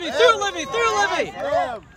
Through Livy, through Livy, through Livy.